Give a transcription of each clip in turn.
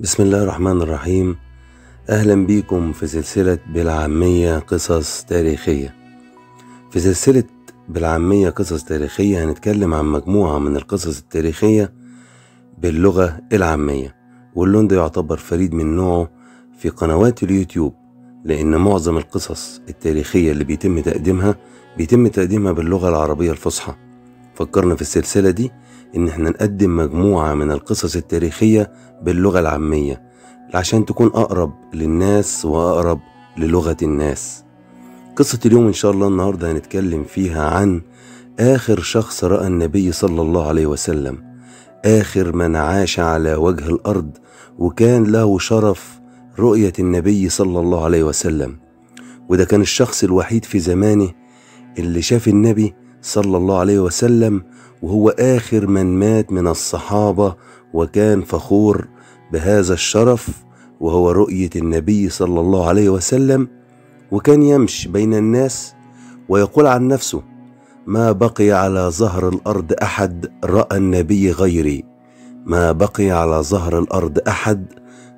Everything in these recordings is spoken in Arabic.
بسم الله الرحمن الرحيم. أهلا بيكم في سلسلة بالعامية قصص تاريخية. في سلسلة بالعامية قصص تاريخية هنتكلم عن مجموعة من القصص التاريخية باللغة العامية واللون ده يعتبر فريد من نوعه في قنوات اليوتيوب لأن معظم القصص التاريخية اللي بيتم تقديمها بيتم تقديمها باللغة العربية الفصحى. فكرنا في السلسلة دي إن إحنا نقدم مجموعة من القصص التاريخية باللغة العامية عشان تكون أقرب للناس وأقرب للغة الناس. قصة اليوم إن شاء الله النهاردة هنتكلم فيها عن آخر شخص رأى النبي صلى الله عليه وسلم آخر من عاش على وجه الأرض وكان له شرف رؤية النبي صلى الله عليه وسلم. وده كان الشخص الوحيد في زمانه اللي شاف النبي صلى الله عليه وسلم وهو آخر من مات من الصحابة وكان فخور بهذا الشرف وهو رؤية النبي صلى الله عليه وسلم وكان يمشي بين الناس ويقول عن نفسه ما بقي على ظهر الأرض أحد رأى النبي غيري. ما بقي على ظهر الأرض أحد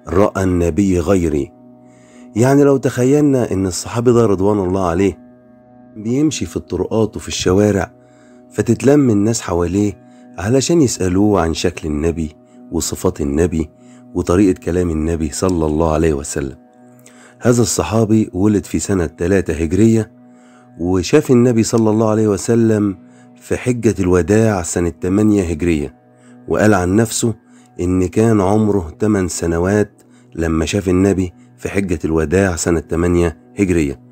رأى النبي غيري. يعني لو تخيلنا إن الصحابي ده رضوان الله عليه بيمشي في الطرقات وفي الشوارع فتتلم الناس حواليه علشان يسألوه عن شكل النبي وصفات النبي وطريقة كلام النبي صلى الله عليه وسلم. هذا الصحابي ولد في سنة 3 هجرية وشاف النبي صلى الله عليه وسلم في حجة الوداع سنة 8 هجرية وقال عن نفسه إن كان عمره 8 سنوات لما شاف النبي في حجة الوداع سنة 8 هجرية.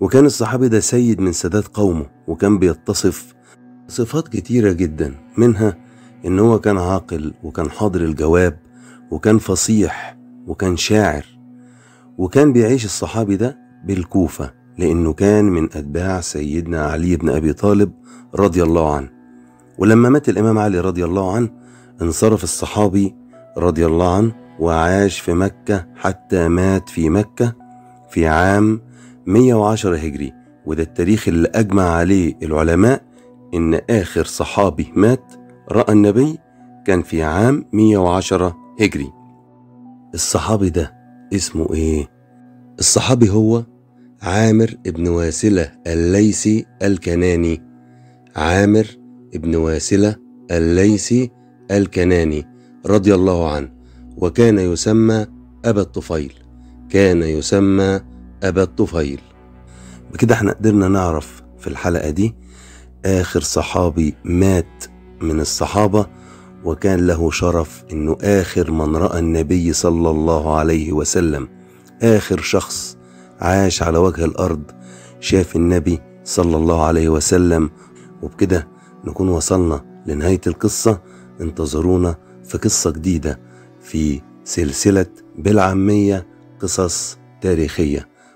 وكان الصحابي ده سيد من سادات قومه وكان بيتصف صفات كتيرة جدا منها إن هو كان عاقل وكان حاضر الجواب وكان فصيح وكان شاعر وكان بيعيش الصحابي ده بالكوفة لأنه كان من أتباع سيدنا علي بن أبي طالب رضي الله عنه. ولما مات الإمام علي رضي الله عنه انصرف الصحابي رضي الله عنه وعاش في مكة حتى مات في مكة في عام 110 هجري وده التاريخ اللي أجمع عليه العلماء إن آخر صحابي مات رأى النبي كان في عام 110 هجري. الصحابي ده اسمه إيه؟ الصحابي هو عامر ابن واسلة الليثي الكناني. عامر ابن واسلة الليثي الكناني رضي الله عنه وكان يسمى أبا الطفيل. كان يسمى أبا الطفيل. بكده إحنا قدرنا نعرف في الحلقة دي آخر صحابي مات من الصحابة وكان له شرف إنه آخر من رأى النبي صلى الله عليه وسلم. آخر شخص عاش على وجه الأرض شاف النبي صلى الله عليه وسلم. وبكده نكون وصلنا لنهاية القصة. انتظرونا في قصة جديدة في سلسلة بالعامية قصص تاريخية.